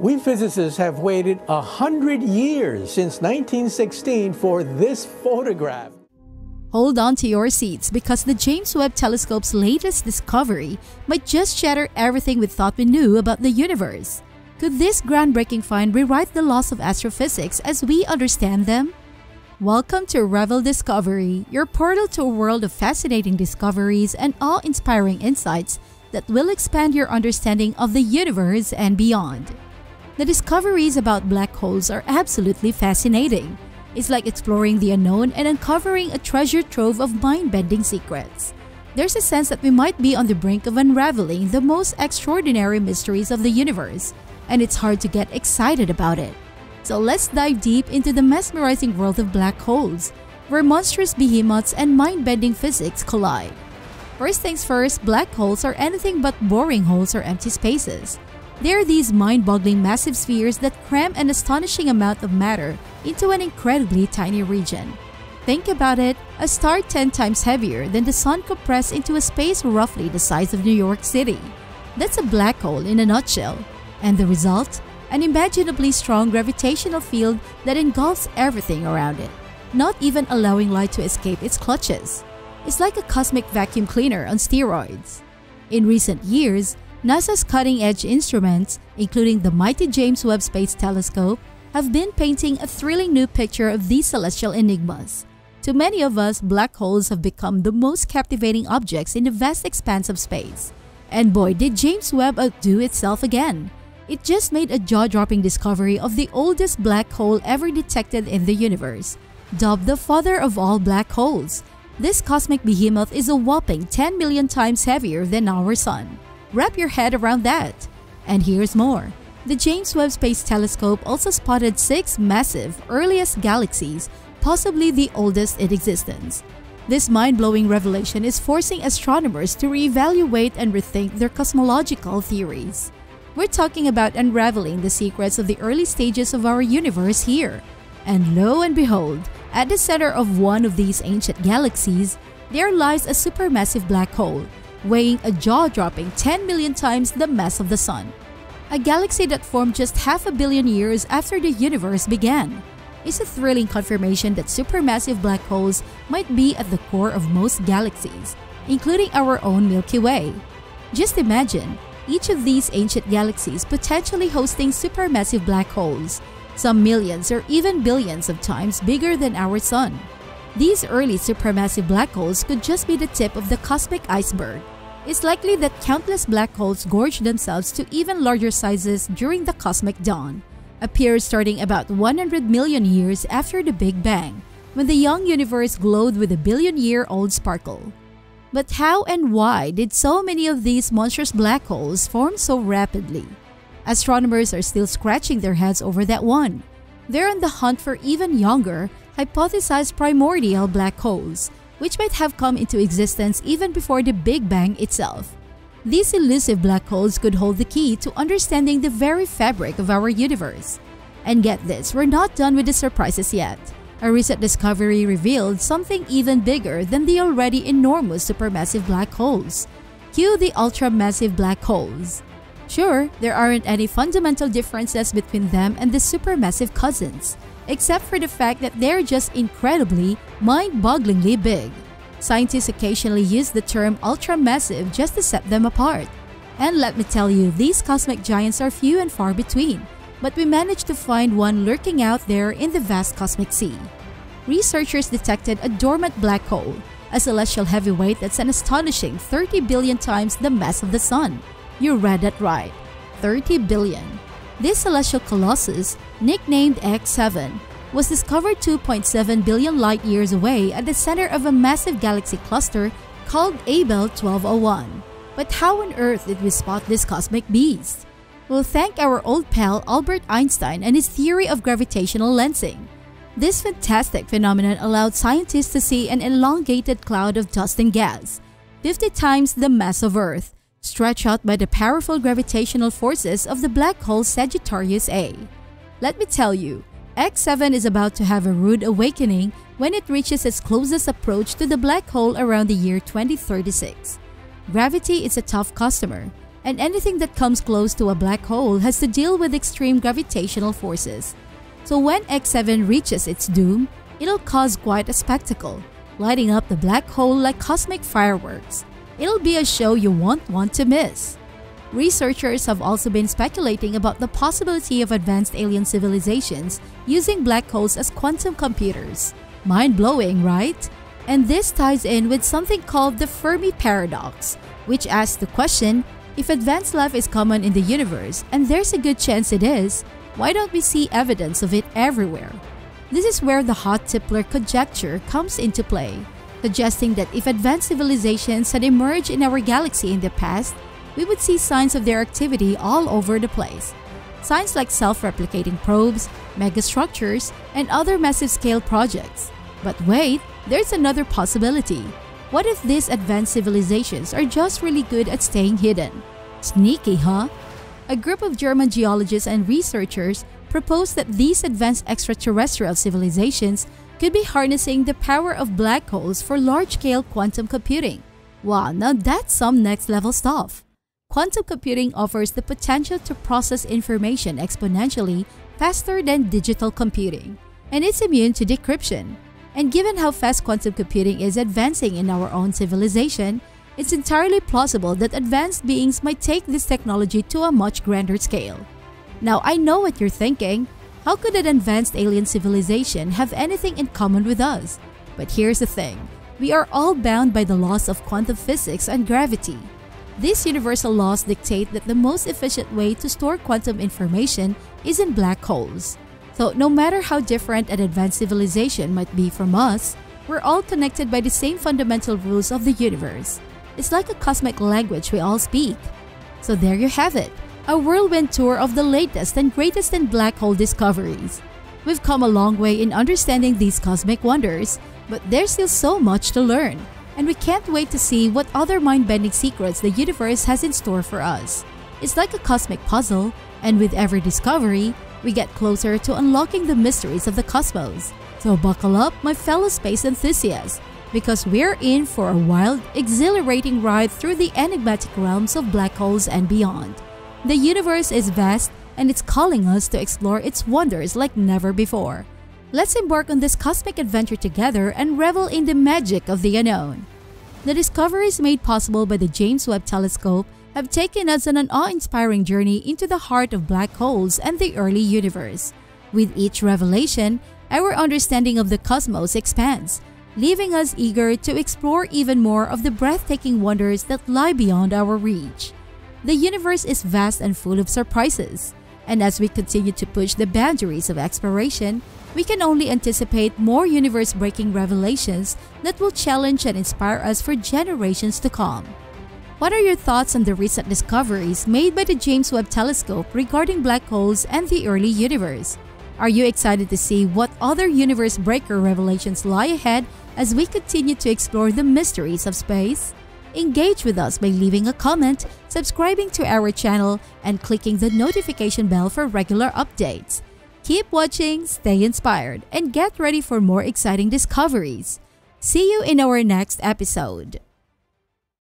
We physicists have waited a hundred years since 1916 for this photograph. Hold on to your seats because the James Webb Telescope's latest discovery might just shatter everything we thought we knew about the universe. Could this groundbreaking find rewrite the laws of astrophysics as we understand them? Welcome to Revel Discovery, your portal to a world of fascinating discoveries and awe inspiring insights that will expand your understanding of the universe and beyond. The discoveries about black holes are absolutely fascinating. It's like exploring the unknown and uncovering a treasure trove of mind bending secrets. There's a sense that we might be on the brink of unraveling the most extraordinary mysteries of the universe, and it's hard to get excited about it. So let's dive deep into the mesmerizing world of black holes, where monstrous behemoths and mind bending physics collide. First things first, black holes are anything but boring holes or empty spaces. They are these mind boggling massive spheres that cram an astonishing amount of matter into an incredibly tiny region. Think about it a star 10 times heavier than the Sun compressed into a space roughly the size of New York City. That's a black hole in a nutshell. And the result? An imaginably strong gravitational field that engulfs everything around it, not even allowing light to escape its clutches. It's like a cosmic vacuum cleaner on steroids. In recent years, NASA's cutting edge instruments, including the mighty James Webb Space Telescope, have been painting a thrilling new picture of these celestial enigmas. To many of us, black holes have become the most captivating objects in the vast expanse of space. And boy, did James Webb outdo itself again! It just made a jaw dropping discovery of the oldest black hole ever detected in the universe, dubbed the father of all black holes. This cosmic behemoth is a whopping 10 million times heavier than our Sun. Wrap your head around that. And here's more. The James Webb Space Telescope also spotted six massive, earliest galaxies, possibly the oldest in existence. This mind blowing revelation is forcing astronomers to reevaluate and rethink their cosmological theories. We're talking about unraveling the secrets of the early stages of our universe here. And lo and behold, at the center of one of these ancient galaxies, there lies a supermassive black hole weighing a jaw-dropping 10 million times the mass of the Sun. A galaxy that formed just half a billion years after the universe began. Is a thrilling confirmation that supermassive black holes might be at the core of most galaxies, including our own Milky Way. Just imagine, each of these ancient galaxies potentially hosting supermassive black holes, some millions or even billions of times bigger than our Sun. These early supermassive black holes could just be the tip of the cosmic iceberg. It's likely that countless black holes gorged themselves to even larger sizes during the cosmic dawn, appeared starting about 100 million years after the Big Bang, when the young universe glowed with a billion-year-old sparkle. But how and why did so many of these monstrous black holes form so rapidly? Astronomers are still scratching their heads over that one. They're on the hunt for even younger, hypothesized primordial black holes, which might have come into existence even before the Big Bang itself. These elusive black holes could hold the key to understanding the very fabric of our universe. And get this, we're not done with the surprises yet. A recent discovery revealed something even bigger than the already enormous supermassive black holes. Cue the ultra-massive black holes. Sure, there aren't any fundamental differences between them and the supermassive cousins, except for the fact that they're just incredibly, mind-bogglingly big. Scientists occasionally use the term ultra-massive just to set them apart. And let me tell you, these cosmic giants are few and far between, but we managed to find one lurking out there in the vast cosmic sea. Researchers detected a dormant black hole, a celestial heavyweight that's an astonishing 30 billion times the mass of the Sun. You read that right. 30 billion. This celestial colossus, nicknamed X7, was discovered 2.7 billion light years away at the center of a massive galaxy cluster called Abell 1201. But how on earth did we spot this cosmic beast? We'll thank our old pal Albert Einstein and his theory of gravitational lensing. This fantastic phenomenon allowed scientists to see an elongated cloud of dust and gas, 50 times the mass of Earth, stretched out by the powerful gravitational forces of the black hole Sagittarius A. Let me tell you, X7 is about to have a rude awakening when it reaches its closest approach to the black hole around the year 2036. Gravity is a tough customer. and anything that comes close to a black hole has to deal with extreme gravitational forces. So when X7 reaches its doom, it'll cause quite a spectacle, lighting up the black hole like cosmic fireworks. It'll be a show you won't want to miss. Researchers have also been speculating about the possibility of advanced alien civilizations using black holes as quantum computers. Mind blowing, right? And this ties in with something called the Fermi paradox, which asks the question if advanced life is common in the universe, and there's a good chance it is, why don't we see evidence of it everywhere? This is where the Hart-Tipler conjecture comes into play, suggesting that if advanced civilizations had emerged in our galaxy in the past, we would see signs of their activity all over the place. Signs like self-replicating probes, megastructures, and other massive-scale projects. But wait, there's another possibility. What if these advanced civilizations are just really good at staying hidden? Sneaky, huh? A group of German geologists and researchers proposed that these advanced extraterrestrial civilizations could be harnessing the power of black holes for large-scale quantum computing. Wow, now that's some next-level stuff. Quantum computing offers the potential to process information exponentially faster than digital computing, and it's immune to decryption. And given how fast quantum computing is advancing in our own civilization, it's entirely plausible that advanced beings might take this technology to a much grander scale. Now, I know what you're thinking. How could an advanced alien civilization have anything in common with us? But here's the thing we are all bound by the laws of quantum physics and gravity. These universal laws dictate that the most efficient way to store quantum information is in black holes. So, no matter how different an advanced civilization might be from us, we're all connected by the same fundamental rules of the universe. It's like a cosmic language we all speak. So, there you have it a whirlwind tour of the latest and greatest in black hole discoveries. We've come a long way in understanding these cosmic wonders, but there's still so much to learn and we can't wait to see what other mind-bending secrets the universe has in store for us. It's like a cosmic puzzle, and with every discovery, we get closer to unlocking the mysteries of the cosmos. So buckle up, my fellow space enthusiasts, because we're in for a wild, exhilarating ride through the enigmatic realms of black holes and beyond. The universe is vast, and it's calling us to explore its wonders like never before. Let's embark on this cosmic adventure together and revel in the magic of the unknown. The discoveries made possible by the James Webb Telescope have taken us on an awe-inspiring journey into the heart of black holes and the early universe. With each revelation, our understanding of the cosmos expands, leaving us eager to explore even more of the breathtaking wonders that lie beyond our reach. The universe is vast and full of surprises, and as we continue to push the boundaries of exploration, we can only anticipate more universe breaking revelations that will challenge and inspire us for generations to come. What are your thoughts on the recent discoveries made by the James Webb Telescope regarding black holes and the early universe? Are you excited to see what other universe breaker revelations lie ahead as we continue to explore the mysteries of space? Engage with us by leaving a comment, subscribing to our channel, and clicking the notification bell for regular updates. Keep watching, stay inspired, and get ready for more exciting discoveries. See you in our next episode.